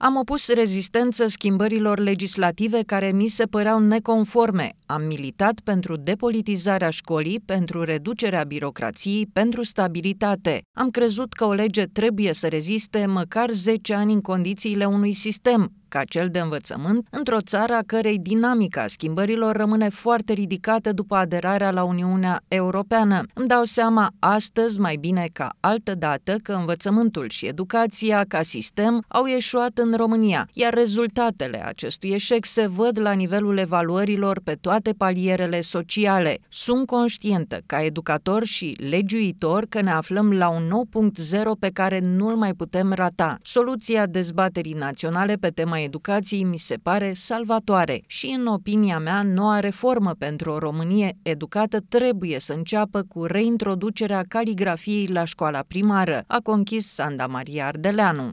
Am opus rezistență schimbărilor legislative care mi se păreau neconforme. Am militat pentru depolitizarea școlii, pentru reducerea birocrației, pentru stabilitate. Am crezut că o lege trebuie să reziste măcar 10 ani în condițiile unui sistem, ca cel de învățământ, într-o țară a cărei dinamica schimbărilor rămâne foarte ridicată după aderarea la Uniunea Europeană. Îmi dau seama astăzi, mai bine ca altă dată, că învățământul și educația ca sistem au ieșuat în România, iar rezultatele acestui eșec se văd la nivelul evaluărilor pe toate palierele sociale. Sunt conștientă, ca educator și legiuitor, că ne aflăm la un nou punct zero pe care nu-l mai putem rata. Soluția dezbaterii naționale pe tema educației mi se pare salvatoare și, în opinia mea, noua reformă pentru o Românie educată trebuie să înceapă cu reintroducerea caligrafiei la școala primară, a conchis Sanda Maria Ardeleanu.